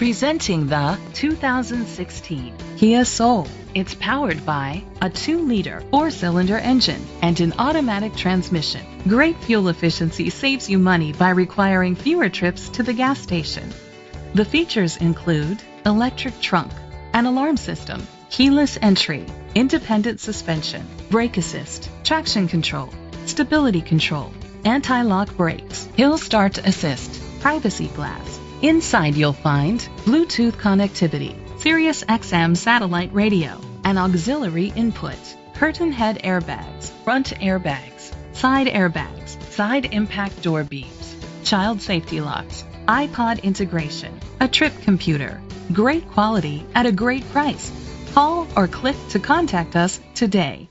Presenting the 2016 Kia Soul. It's powered by a 2-liter 4-cylinder engine and an automatic transmission. Great fuel efficiency saves you money by requiring fewer trips to the gas station. The features include electric trunk, an alarm system, keyless entry, independent suspension, brake assist, traction control, stability control, anti-lock brakes, hill start assist, privacy glass. Inside you'll find Bluetooth connectivity, Sirius XM satellite radio, an auxiliary input, curtain head airbags, front airbags, side airbags, side impact door beams, child safety locks, iPod integration, a trip computer. Great quality at a great price. Call or click to contact us today.